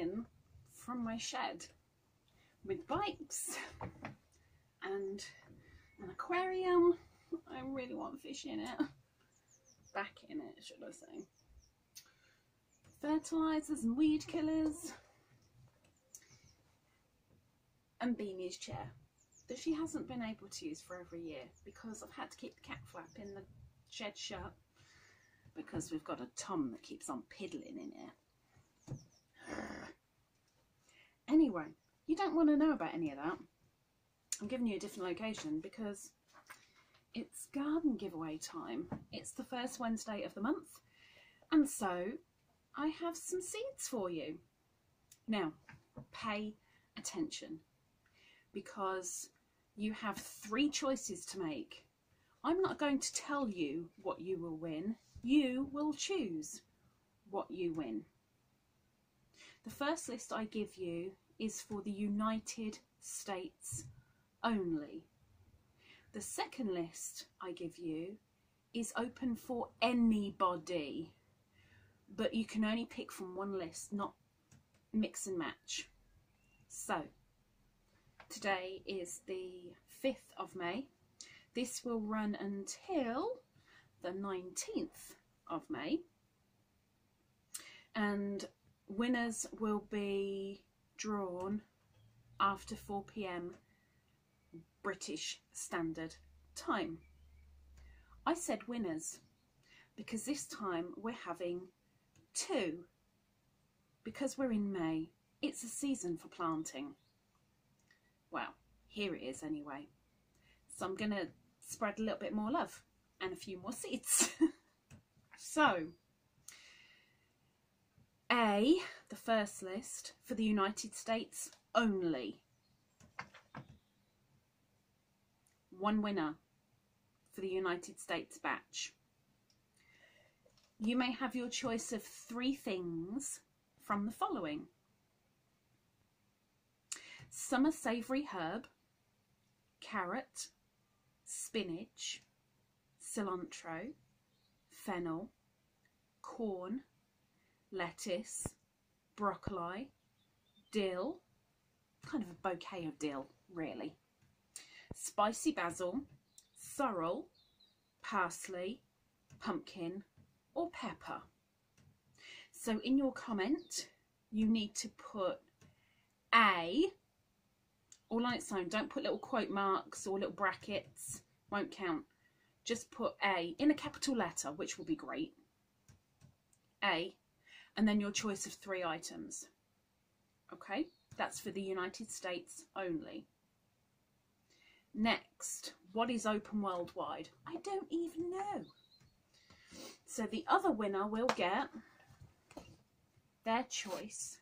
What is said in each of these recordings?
in from my shed with bikes and an aquarium. I really want fish in it. Back in it, should I say. Fertilisers and weed killers. And Beanie's chair that she hasn't been able to use for over a year because I've had to keep the cat flap in the shed shut because we've got a Tom that keeps on piddling in here. Anyway, you don't want to know about any of that. I'm giving you a different location because it's garden giveaway time. It's the first Wednesday of the month and so I have some seeds for you. Now, pay attention because you have three choices to make. I'm not going to tell you what you will win. You will choose what you win. The first list I give you is for the United States only. The second list I give you is open for anybody, but you can only pick from one list, not mix and match. So, today is the 5th of May. This will run until the 19th of May. And winners will be drawn after 4 pm British Standard Time. I said winners because this time we're having two. Because we're in May, it's a season for planting. Well, here it is anyway. So I'm going to spread a little bit more love and a few more seeds. so, A, the first list for the United States only. One winner for the United States batch. You may have your choice of three things from the following. Summer savoury herb, carrot, spinach, cilantro, fennel, corn, lettuce, broccoli, dill, kind of a bouquet of dill really, spicy basil, sorrel, parsley, pumpkin or pepper. So in your comment you need to put A all on its own. Don't put little quote marks or little brackets. Won't count. Just put A in a capital letter, which will be great. A. And then your choice of three items. Okay, that's for the United States only. Next, what is open worldwide? I don't even know. So the other winner will get their choice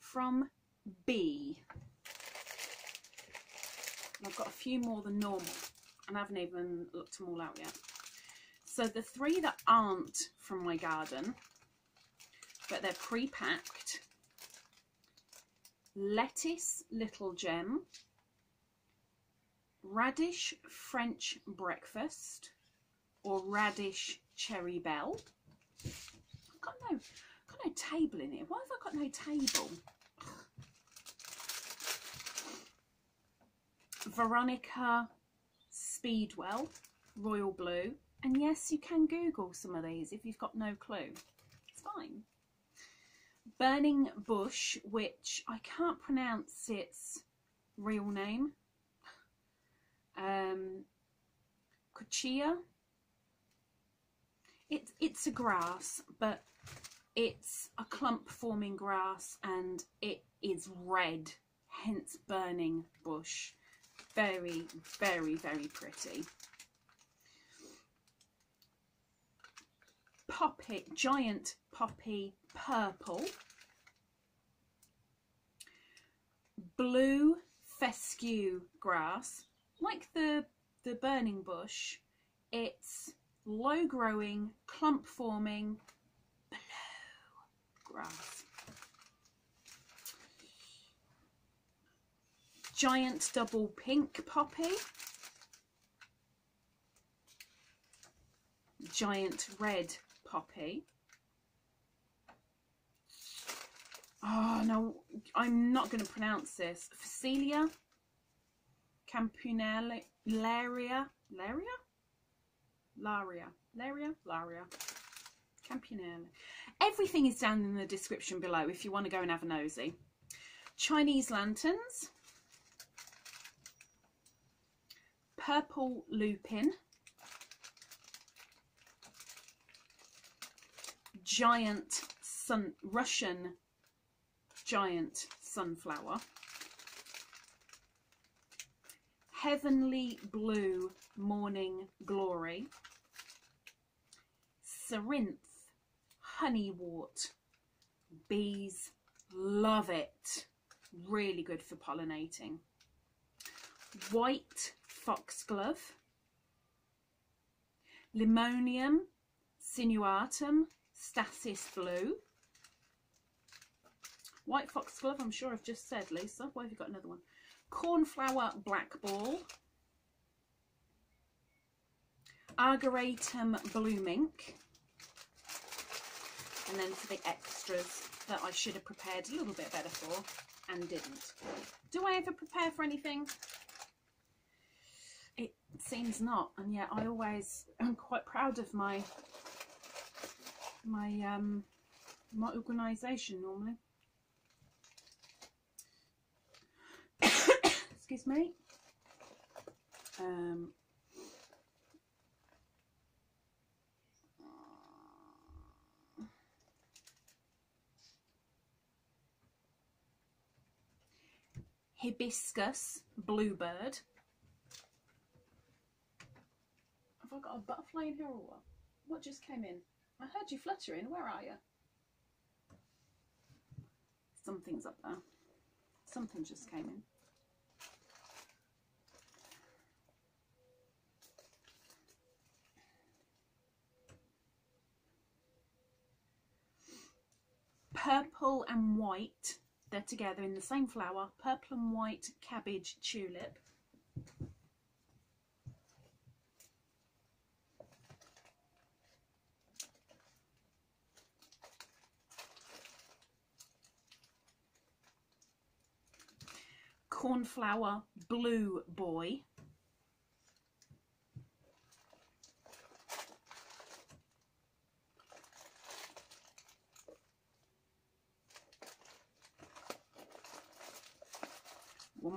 from B. I've got a few more than normal and I haven't even looked them all out yet. So the three that aren't from my garden, but they're pre-packed, lettuce little gem, radish French breakfast, or radish cherry Belle. I've got no, I've got no table in here. Why have I got no table? Veronica Speedwell, Royal Blue. And yes, you can Google some of these if you've got no clue. It's fine. Burning Bush, which I can't pronounce its real name. Um, Cuchilla. It, it's a grass, but it's a clump forming grass and it is red, hence burning bush very, very, very pretty. Poppy, giant poppy purple. Blue fescue grass. Like the, the burning bush, it's low growing, clump forming blue grass. giant double pink poppy, giant red poppy. Ah, oh, know I'm not going to pronounce this. Phacelia campunaria, laria, laria, laria, laria, laria, campunaria. Everything is down in the description below if you want to go and have a nosy. Chinese lanterns, purple lupin, giant sun Russian giant sunflower, heavenly blue morning glory, cerinthe, honeywort, bees love it, really good for pollinating, white foxglove, limonium sinuatum, statice blue, White Fox Glove, I'm sure I've just said, Lisa. Why have you got another one? Cornflower Black Ball. Ageratum blue mink. And then for the extras that I should have prepared a little bit better for and didn't. Do I ever prepare for anything? It seems not, and yet I always am quite proud of my my um my organisation normally. Excuse me. Um, hibiscus bluebird. Have I got a butterfly in here or what? What just came in? I heard you fluttering. Where are you? Something's up there. Something just came in. Purple and white, they're together in the same flower, purple and white cabbage tulip. Cornflower blue boy.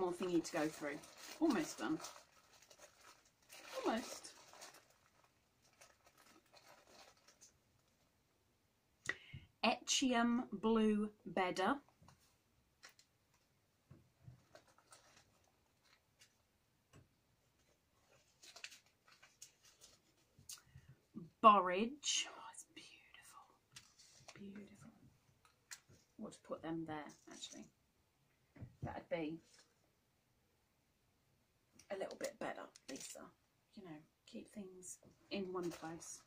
One more thing you need to go through. Almost done. Almost. Echium Blue Bedder. Borage. Oh, it's beautiful. Beautiful. What to put them there, actually. That'd be a little bit better, Lisa. You know, keep things in one place.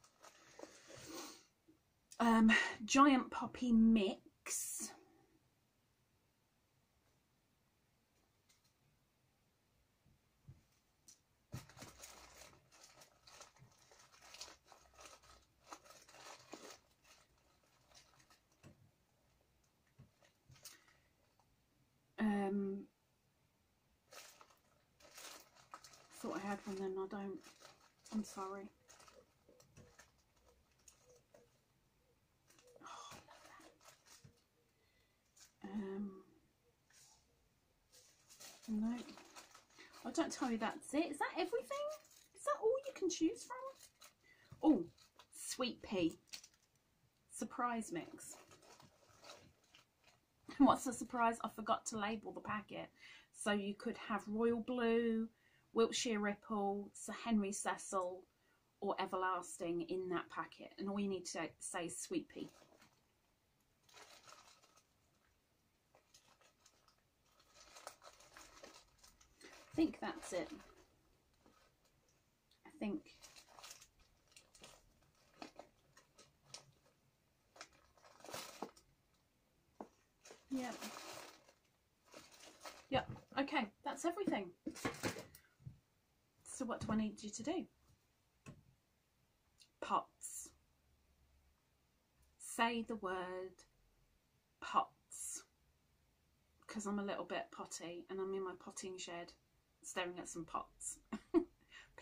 Um, Giant Poppy Mix. Um, one then, I don't. I'm sorry. Oh, um, no. I don't tell you that's it. Is that everything? Is that all you can choose from? Oh, sweet pea. Surprise mix. What's the surprise? I forgot to label the packet. So you could have royal blue, Wiltshire Ripple, Sir Henry Cecil, or Everlasting in that packet. And all you need to say is Sweet Pea. I think that's it. I think. Yep. Yep. Okay, that's everything. What do I need you to do? Pots. Say the word pots. because I'm a little bit potty and I'm in my potting shed staring at some pots.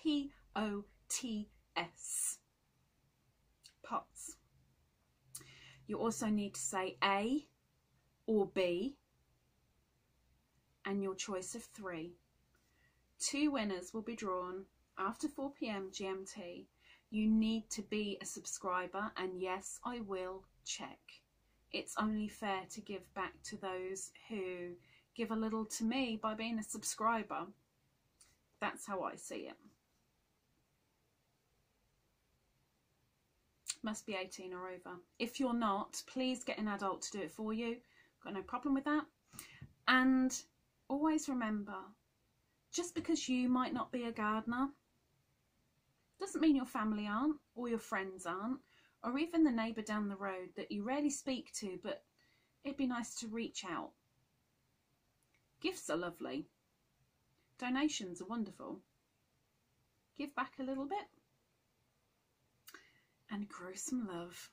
P O T S. Pots. You also need to say A or B and your choice of three. Two winners will be drawn after 4 pm GMT. You need to be a subscriber, and yes, I will check. It's only fair to give back to those who give a little to me by being a subscriber. That's how I see it. Must be 18 or over. If you're not, please get an adult to do it for you. Got no problem with that. And always remember just because you might not be a gardener doesn't mean your family aren't or your friends aren't or even the neighbour down the road that you rarely speak to but it'd be nice to reach out. Gifts are lovely. Donations are wonderful. Give back a little bit. And grow some love.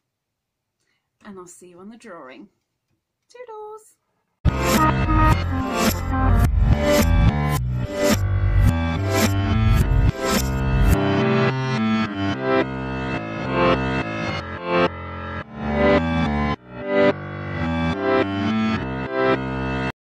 And I'll see you on the drawing. Toodles